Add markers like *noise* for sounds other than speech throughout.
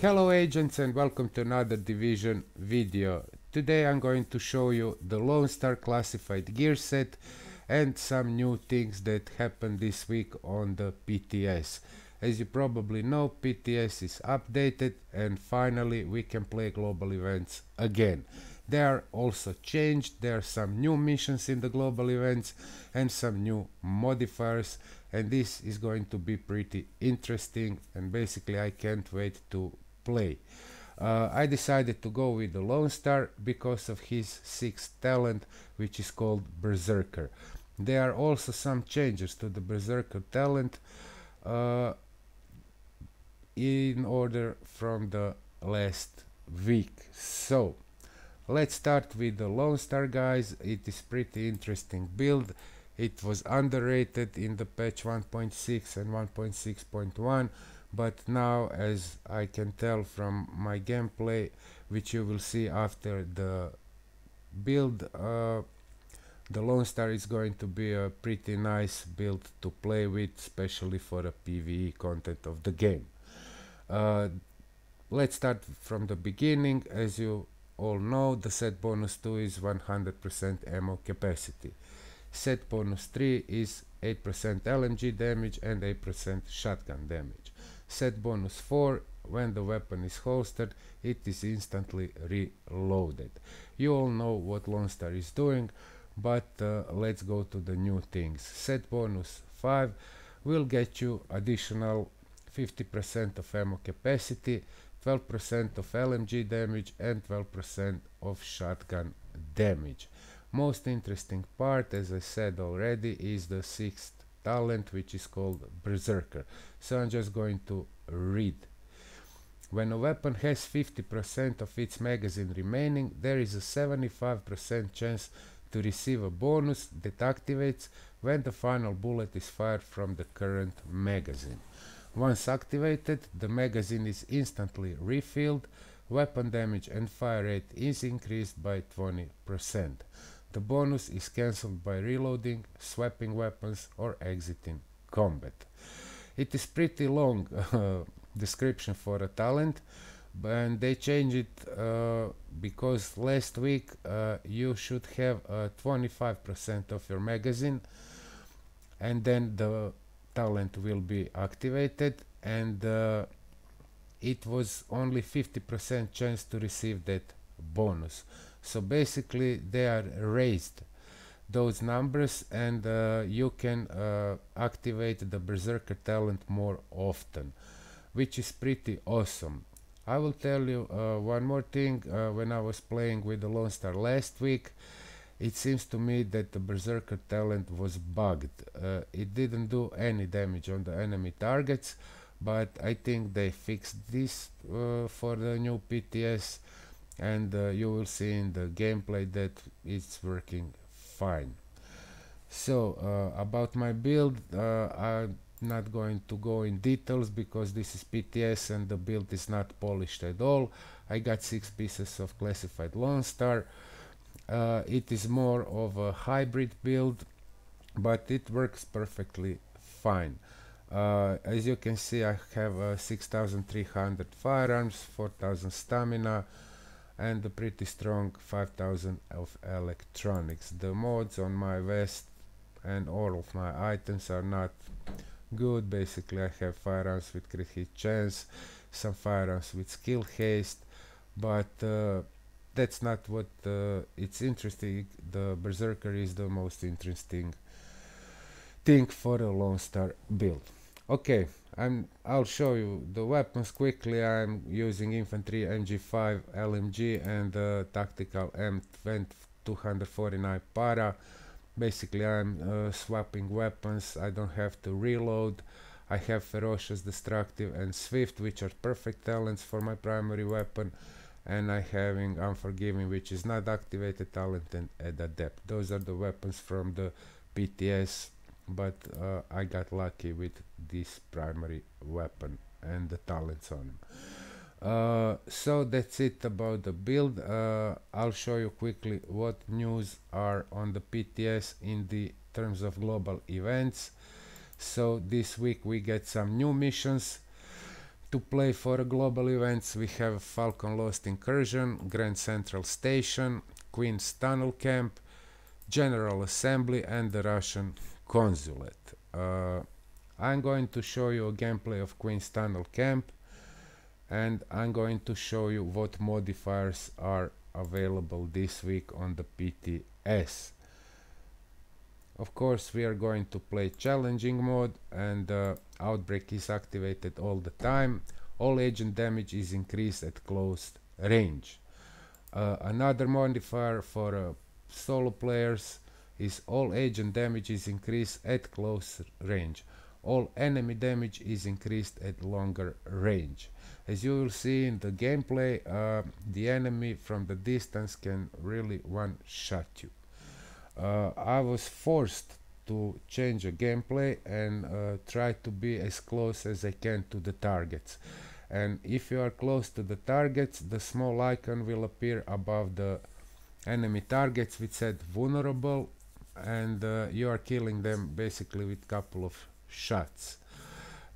Hello agents and welcome to another Division video. Today I'm going to show you the Lone Star classified gear set and some new things that happened this week on the PTS. As you probably know, PTS is updated and finally we can play global events again. They are also changed, there are some new missions in the global events and some new modifiers and this is going to be pretty interesting and basically I can't wait to play. Uh, I decided to go with the Lone Star because of his sixth talent, which is called Berserker. There are also some changes to the Berserker talent uh, in order from the last week. So, let's start with the Lone Star guys. It is pretty interesting build. It was underrated in the patch 1.6 and 1.6.1 but now as I can tell from my gameplay which you will see after the build uh, the Lone Star is going to be a pretty nice build to play with especially for the PvE content of the game. Uh, let's start from the beginning. As you all know the set bonus 2 is 100% ammo capacity. Set bonus 3 is 8% LMG damage and 8% shotgun damage set bonus 4 when the weapon is holstered it is instantly reloaded. You all know what Lone Star is doing but uh, let's go to the new things. Set bonus 5 will get you additional 50% of ammo capacity 12% of LMG damage and 12% of shotgun damage. Most interesting part as I said already is the sixth talent which is called Berserker. So I'm just going to read. When a weapon has 50% of its magazine remaining, there is a 75% chance to receive a bonus that activates when the final bullet is fired from the current magazine. Once activated, the magazine is instantly refilled, weapon damage and fire rate is increased by 20%. The bonus is cancelled by reloading, swapping weapons or exiting combat. It is pretty long *laughs* uh, description for a talent and they changed it uh, because last week uh, you should have 25% of your magazine and then the talent will be activated and uh, it was only 50% chance to receive that bonus so basically they are raised those numbers and uh, you can uh, activate the berserker talent more often which is pretty awesome. I will tell you uh, one more thing uh, when I was playing with the Lone Star last week it seems to me that the berserker talent was bugged. Uh, it didn't do any damage on the enemy targets but I think they fixed this uh, for the new PTS and uh, you will see in the gameplay that it's working fine. So uh, about my build uh, I'm not going to go in details because this is PTS and the build is not polished at all. I got six pieces of classified Lone Star. Uh, it is more of a hybrid build but it works perfectly fine. Uh, as you can see I have uh, 6300 firearms 4000 stamina and a pretty strong 5000 of electronics. The mods on my vest and all of my items are not good. Basically I have firearms with crit hit chance, some firearms with skill haste, but uh, that's not what uh, it's interesting. The Berserker is the most interesting thing for a Lone Star build. Okay, I'm, I'll show you the weapons quickly. I'm using infantry MG5 LMG and uh, tactical M249 para. Basically, I'm uh, swapping weapons. I don't have to reload. I have Ferocious, Destructive and Swift, which are perfect talents for my primary weapon. And I having Unforgiving, which is not activated talent and Adept. Those are the weapons from the PTS but uh, I got lucky with this primary weapon and the talents on him. Uh, so that's it about the build. Uh, I'll show you quickly what news are on the PTS in the terms of global events. So this week we get some new missions. to play for global events we have Falcon Lost Incursion, Grand Central Station, Queen's Tunnel Camp, General Assembly and the Russian Consulate. Uh, I'm going to show you a gameplay of Queen's Tunnel Camp and I'm going to show you what modifiers are available this week on the PTS. Of course we are going to play challenging mode and uh, outbreak is activated all the time. All agent damage is increased at close range. Uh, another modifier for uh, solo players is all agent damage is increased at close range. All enemy damage is increased at longer range. As you will see in the gameplay, uh, the enemy from the distance can really one-shot you uh, I was forced to change the gameplay and uh, try to be as close as I can to the targets and if you are close to the targets the small icon will appear above the enemy targets which said vulnerable and uh, you are killing them basically with couple of shots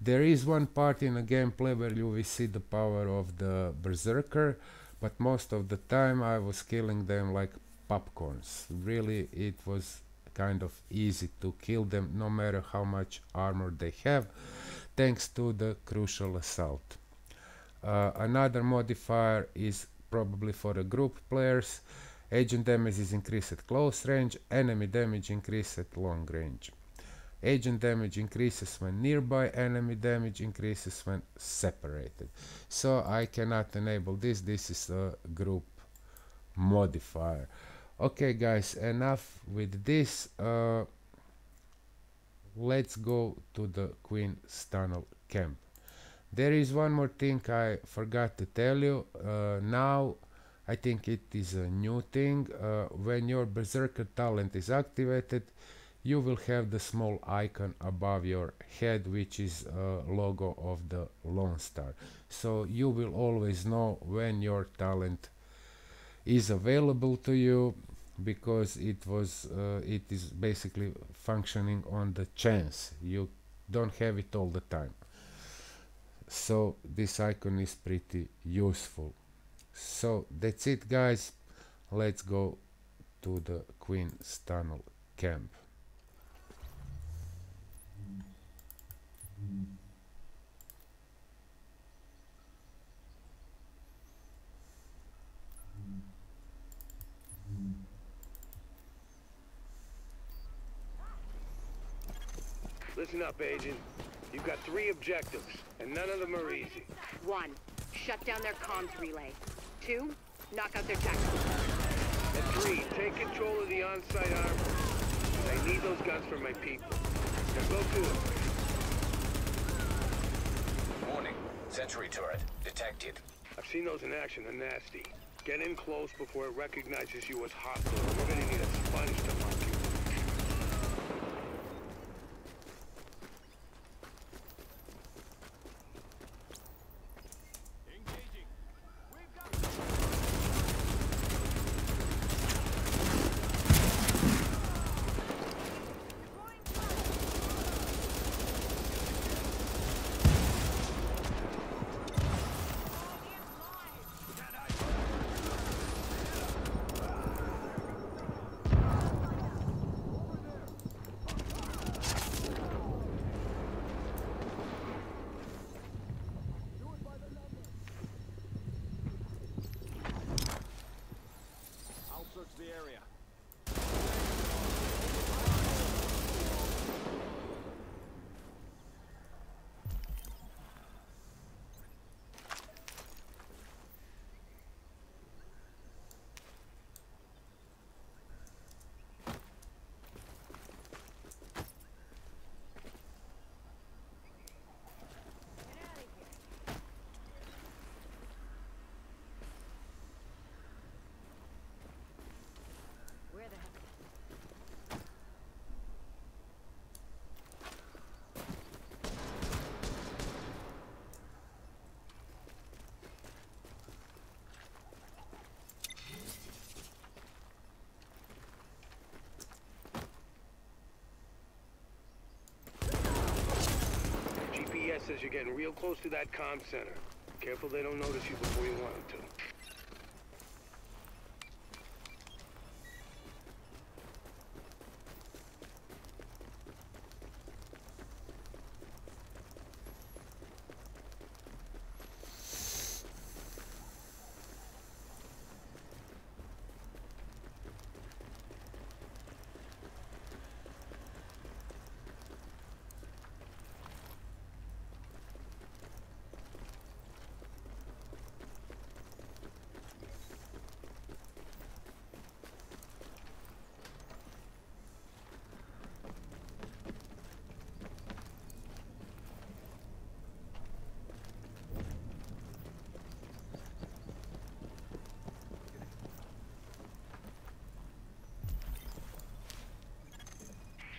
there is one part in the gameplay where you will see the power of the berserker but most of the time I was killing them like popcorns. Really, it was kind of easy to kill them no matter how much armor they have, thanks to the crucial assault. Uh, another modifier is probably for the group players. Agent damage is increased at close range, enemy damage increased at long range. Agent damage increases when nearby, enemy damage increases when separated. So I cannot enable this, this is a group modifier. Okay guys enough with this. Uh, let's go to the Queen's Tunnel camp. There is one more thing I forgot to tell you. Uh, now I think it is a new thing. Uh, when your berserker talent is activated you will have the small icon above your head which is a logo of the Lone Star. So you will always know when your talent is available to you because it was uh, it is basically functioning on the chance. You don't have it all the time. So this icon is pretty useful. So that's it guys. Let's go to the Queen's Tunnel camp Listen up, Agent. You've got three objectives, and none of them are easy. One, shut down their comms relay. Two, knock out their tactical And three, take control of the on-site armor. I need those guns for my people. Now go to it. Warning. Sentry turret. Detected. I've seen those in action. They're nasty. Get in close before it recognizes you as hostile. We're gonna need a sponge to mark you. Says you're getting real close to that comm center. Careful they don't notice you before you want them to.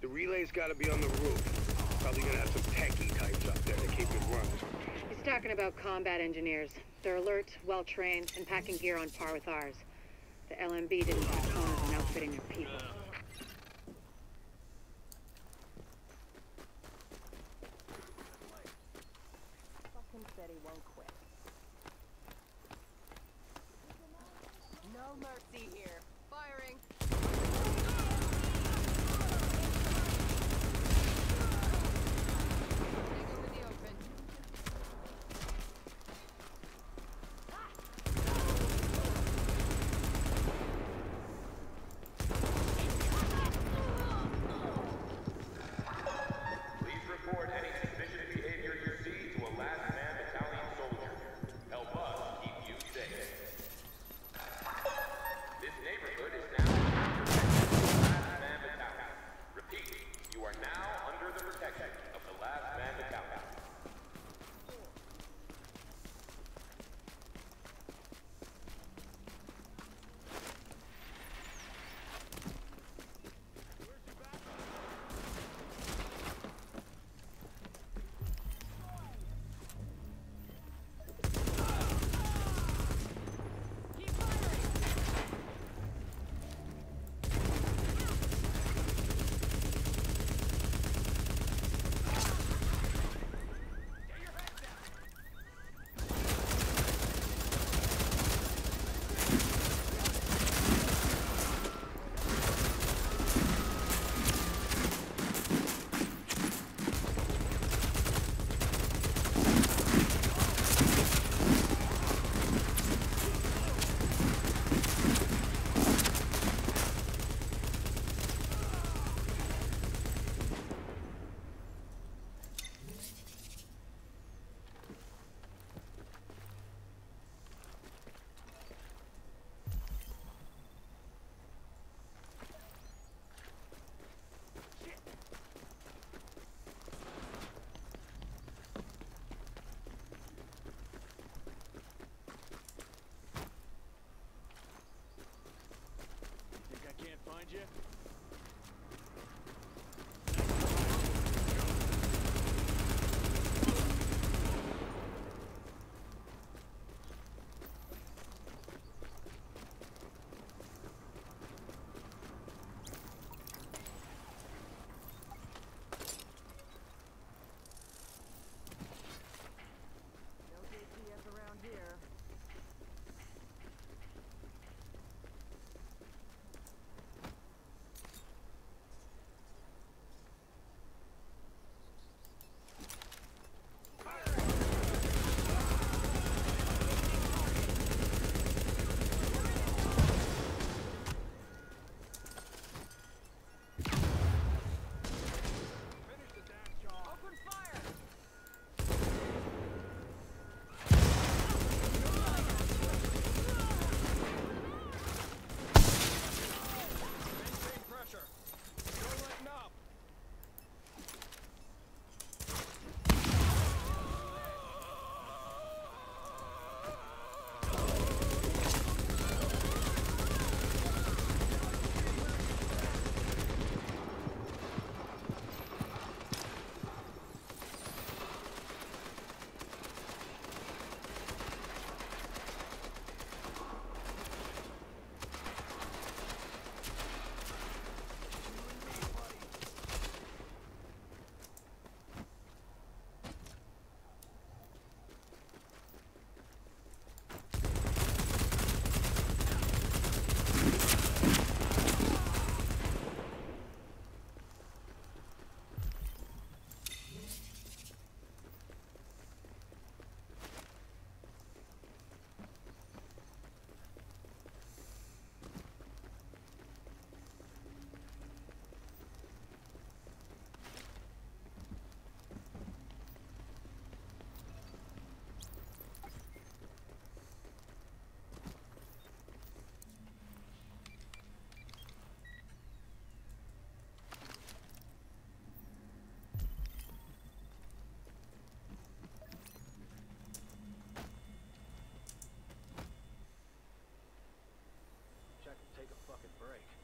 The relay's gotta be on the roof. Probably gonna have some techie types up there to keep it running. He's talking about combat engineers. They're alert, well-trained, and packing gear on par with ours. The LMB didn't back corners in outfitting their people. break.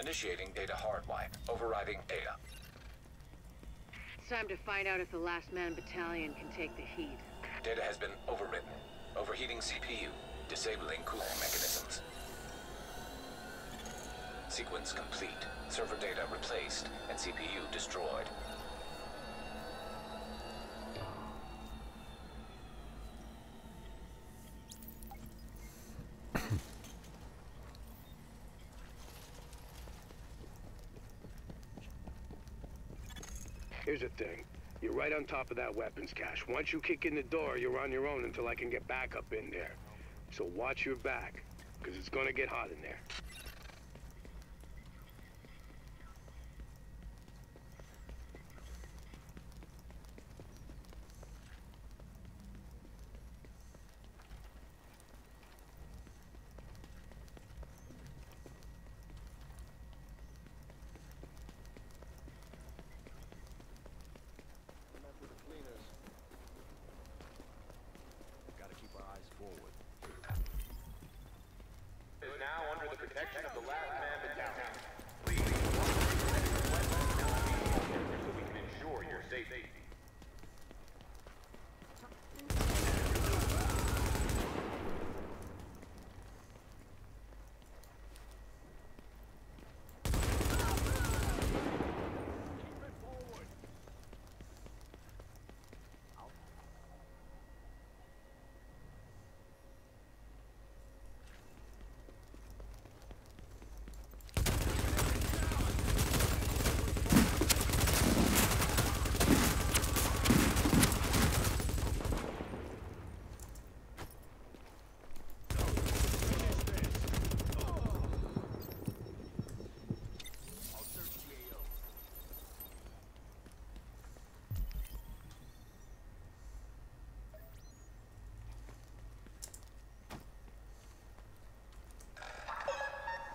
Initiating data hard wipe. Overriding data. It's time to find out if the Last Man Battalion can take the heat. Data has been overwritten. Overheating CPU. Disabling cooling mechanisms. Sequence complete. Server data replaced and CPU destroyed. Here's the thing. You're right on top of that weapons cache. Once you kick in the door, you're on your own until I can get back up in there. So watch your back, because it's gonna get hot in there. Remember the cleaners. Gotta keep our eyes forward. Is now the protection of the last man battalion. Please, request now so we can ensure your safety.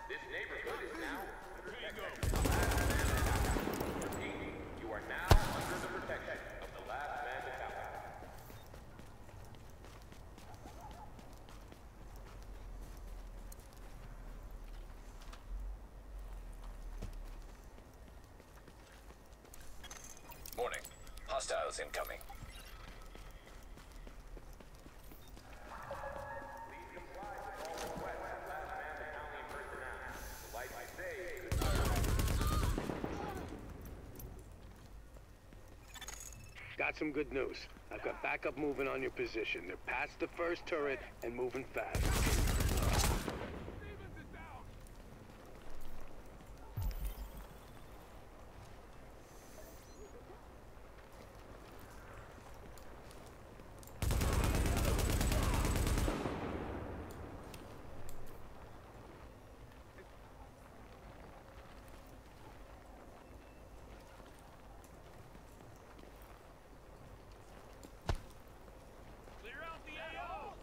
This neighborhood is now under protection of the last man battalion. Repeat, you are now under the protection of the last man battalion. Warning. Hostiles incoming. Please comply with all requests of last man battalion personnel. The light I say is Got some good news. I've got backup moving on your position. They're past the first turret and moving fast. Clear out the AO!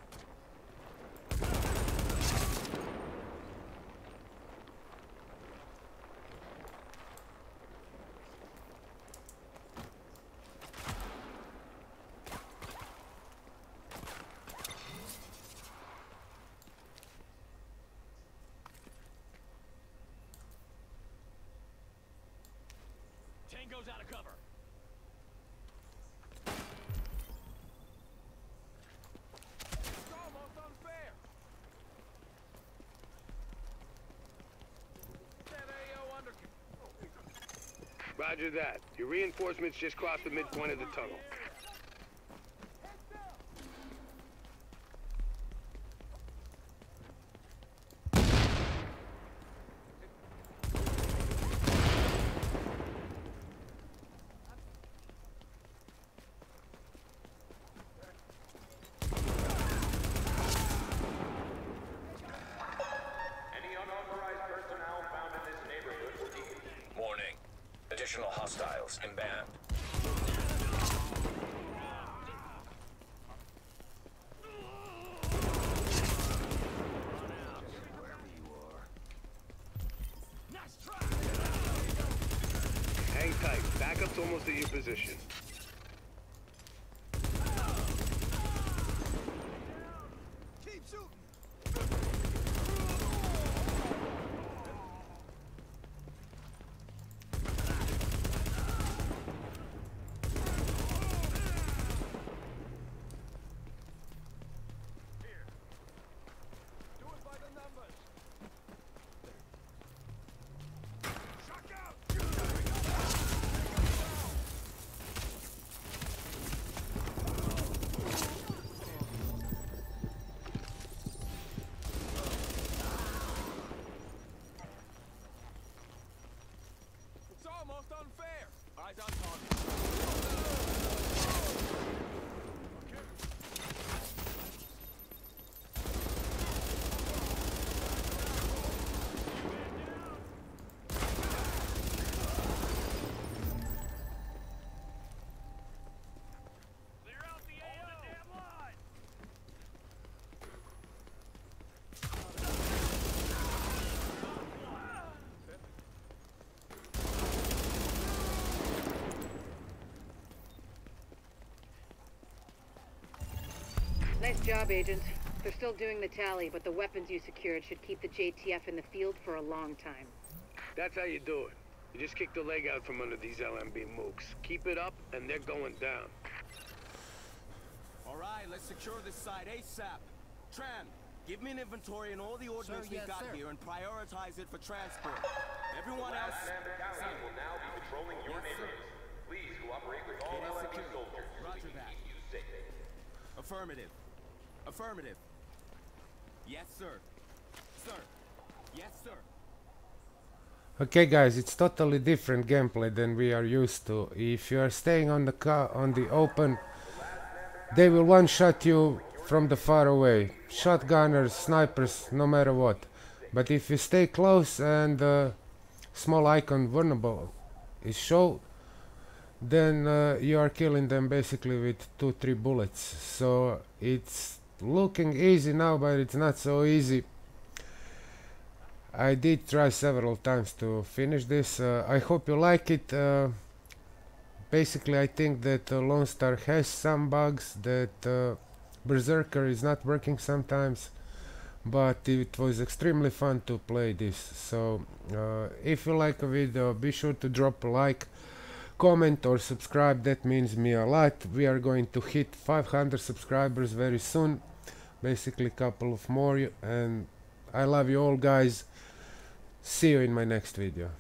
Tango's out of cover. It's almost unfair. That AO under Roger that. Your reinforcements just crossed the midpoint of the tunnel. Any unauthorized personnel found in this neighborhood will be Warning. Additional hostiles inbound. Nice try. Hang tight. Backup's almost at your position. Keep shooting. Nice job, Agent. They're still doing the tally, but the weapons you secured should keep the JTF in the field for a long time. That's how you do it. You just kick the leg out from under these LMB mooks. Keep it up, and they're going down. All right, let's secure this site ASAP. Tran, give me an inventory and all the ordnance Sir, we yes, got sir. here and prioritize it for transport. Everyone else, Last man battalion will now be patrolling your Yes, sir. neighborhood. Please cooperate with all It is LMB secure. soldiers so we Roger can that. keep you safe. affirmative. Affirmative. Yes, sir. Sir. Yes, sir. Okay guys, it's totally different gameplay than we are used to. If you are staying on the car on the open, they will one shot you from the far away. Shotgunners, snipers, no matter what. But if you stay close and the small icon vulnerable is shown, then uh, you are killing them basically with two three bullets. So it's looking easy now, but it's not so easy. I did try several times to finish this. Uh, I hope you like it. Uh, basically, I think that uh, Lone Star has some bugs that uh, Berserker is not working sometimes, but it was extremely fun to play this. So, uh, if you like a video, be sure to drop a like, comment, or subscribe. That means me a lot. We are going to hit 500 subscribers very soon. Basically, couple of more, and I love you all, guys. See you in my next video.